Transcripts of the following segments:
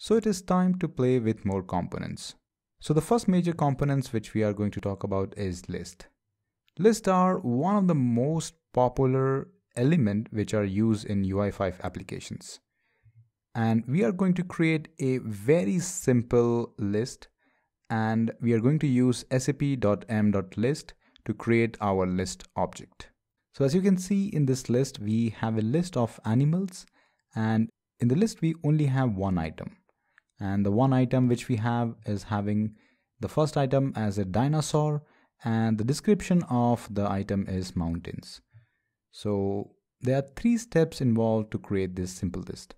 So it is time to play with more components. So the first major components which we are going to talk about is list. Lists are one of the most popular element which are used in UI5 applications. And we are going to create a very simple list and we are going to use sap.m.list to create our list object. So as you can see in this list, we have a list of animals and in the list we only have one item and the one item which we have is having the first item as a dinosaur and the description of the item is mountains. So there are three steps involved to create this simple list.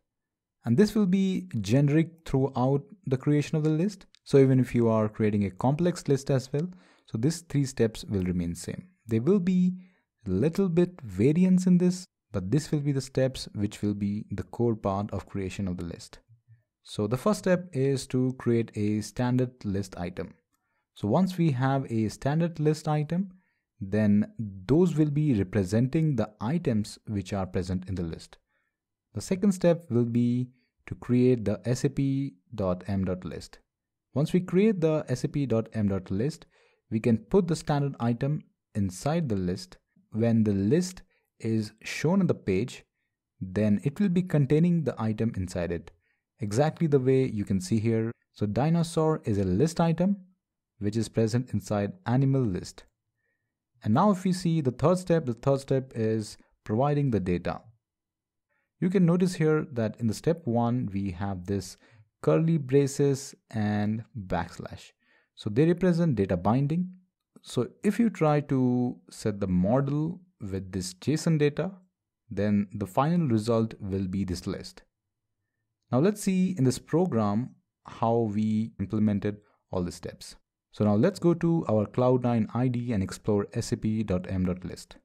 And this will be generic throughout the creation of the list. So even if you are creating a complex list as well, so these three steps will remain same. There will be a little bit variance in this, but this will be the steps which will be the core part of creation of the list. So the first step is to create a standard list item. So once we have a standard list item, then those will be representing the items which are present in the list. The second step will be to create the sap.m.list. Once we create the sap.m.list, we can put the standard item inside the list. When the list is shown on the page, then it will be containing the item inside it exactly the way you can see here. So dinosaur is a list item which is present inside animal list. And now if we see the third step, the third step is providing the data. You can notice here that in the step one, we have this curly braces and backslash. So they represent data binding. So if you try to set the model with this JSON data, then the final result will be this list. Now let's see in this program how we implemented all the steps. So now let's go to our Cloud9 ID and explore sap.m.list.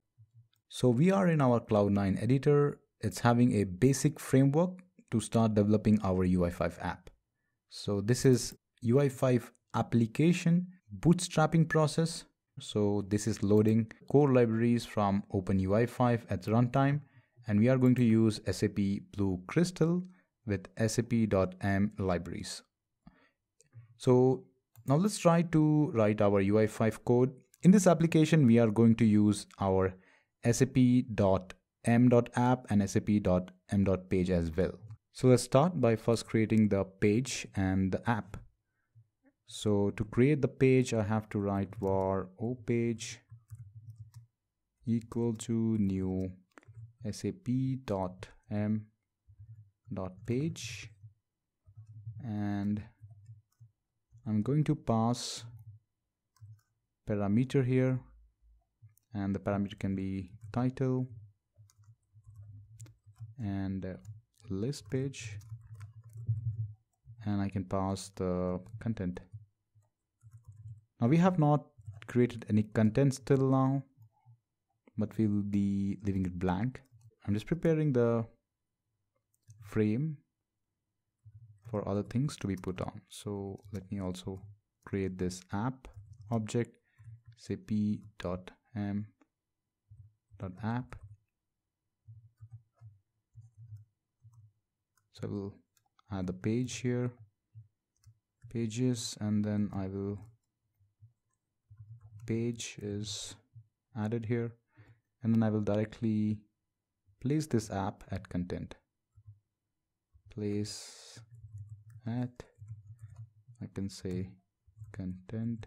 So we are in our Cloud9 editor. It's having a basic framework to start developing our UI5 app. So this is UI5 application bootstrapping process. So this is loading core libraries from OpenUI5 at runtime. And we are going to use SAP Blue Crystal with sap.m libraries. So now let's try to write our UI5 code. In this application, we are going to use our sap.m.app and sap.m.page as well. So let's start by first creating the page and the app. So to create the page, I have to write var o page equal to new sap.m dot page. And I'm going to pass parameter here. And the parameter can be title. And uh, list page. And I can pass the content. Now we have not created any content till now but we will be leaving it blank. I'm just preparing the frame for other things to be put on. So let me also create this app object sap dot m dot app. So I will add the page here pages and then I will page is added here and then I will directly place this app at content place at I can say content.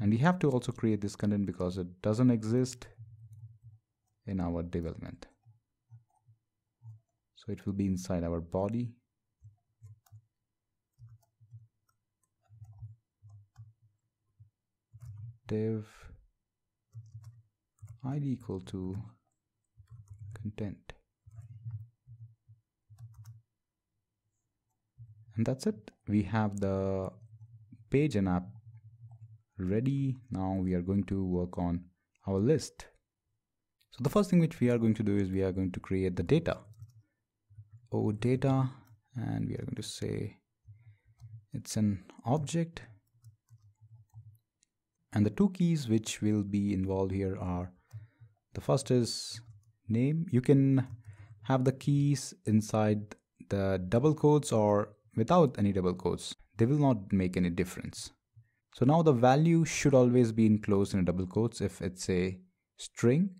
And we have to also create this content because it doesn't exist in our development. So it will be inside our body. Div id equal to content and that's it. We have the page and app ready. Now we are going to work on our list. So the first thing which we are going to do is we are going to create the data. O data. And we are going to say it's an object. And the two keys which will be involved here are the first is name. You can have the keys inside the double quotes or without any double quotes, they will not make any difference. So now the value should always be enclosed in double quotes if it's a string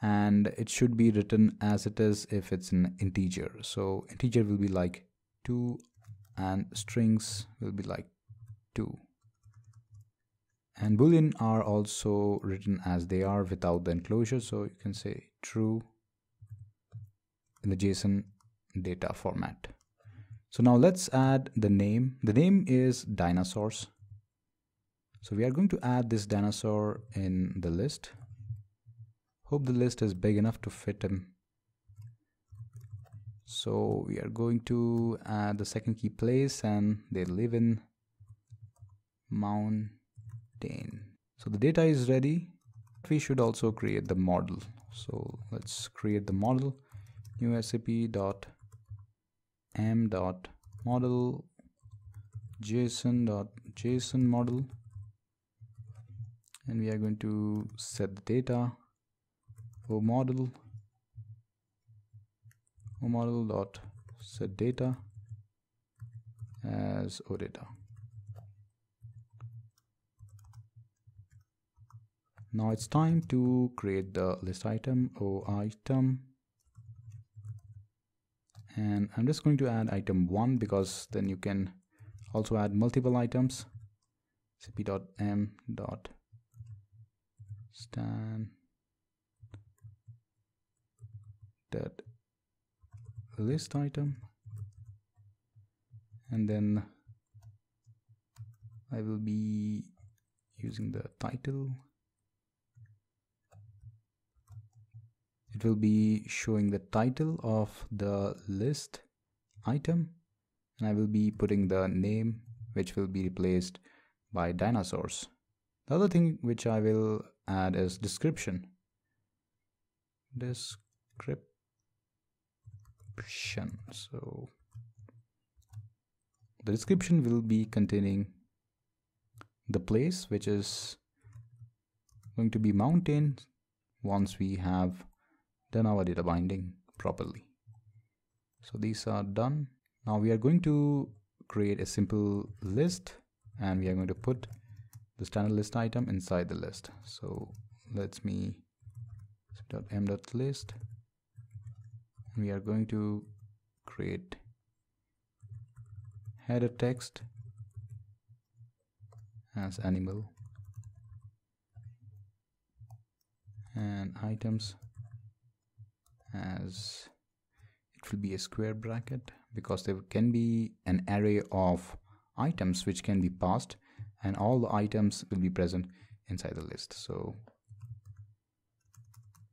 and it should be written as it is if it's an integer. So integer will be like 2 and strings will be like 2 and boolean are also written as they are without the enclosure so you can say true in the json data format so now let's add the name. The name is dinosaurs. So we are going to add this dinosaur in the list. Hope the list is big enough to fit him. So we are going to add the second key place and they live in mountain. So the data is ready. We should also create the model. So let's create the model. New sap dot m dot model json dot json model. And we are going to set the data. O model o model dot set data as o data. Now it's time to create the list item o item and I'm just going to add item 1 because then you can also add multiple items. sap.m dot list item. And then I will be using the title it will be showing the title of the list item and I will be putting the name which will be replaced by dinosaurs. The other thing which I will add is description. Description. So the description will be containing the place which is going to be mountain once we have done our data binding properly. So these are done. Now we are going to create a simple list and we are going to put the standard list item inside the list. So let's me m dot list. We are going to create header text as animal and items as it will be a square bracket because there can be an array of items which can be passed and all the items will be present inside the list. So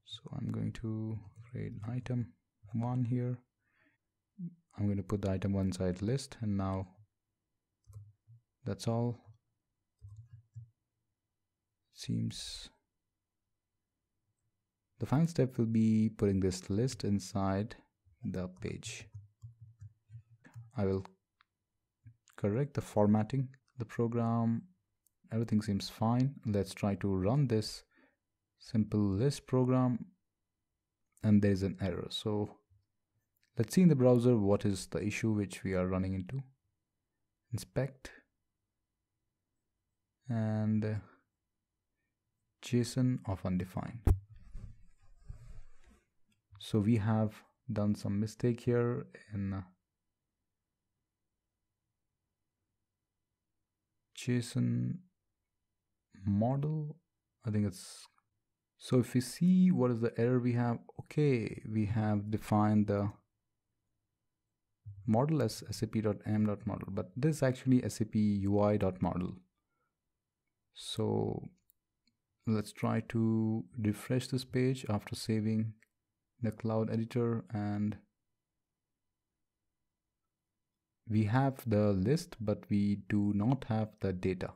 so I'm going to create item one here. I'm going to put the item one side list and now that's all. Seems the final step will be putting this list inside the page. I will correct the formatting the program. Everything seems fine. Let's try to run this simple list program. And there's an error. So let's see in the browser what is the issue which we are running into. Inspect. And uh, json of undefined so we have done some mistake here in JSON model. I think it's so if we see what is the error we have, okay, we have defined the model as sap.m.model, but this is actually sap ui.model. So let's try to refresh this page after saving the cloud editor and we have the list but we do not have the data.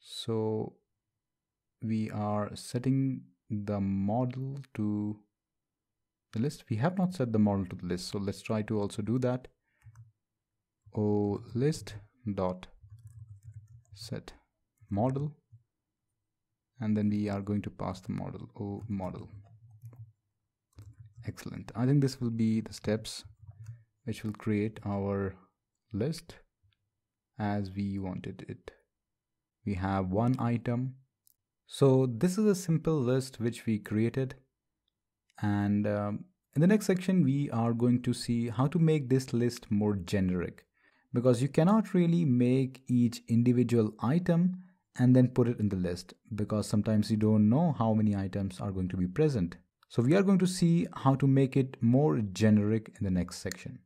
So we are setting the model to the list. We have not set the model to the list so let's try to also do that. O list dot set model and then we are going to pass the model o model excellent i think this will be the steps which will create our list as we wanted it. We have one item. So this is a simple list which we created. And um, in the next section, we are going to see how to make this list more generic because you cannot really make each individual item and then put it in the list because sometimes you don't know how many items are going to be present. So we are going to see how to make it more generic in the next section.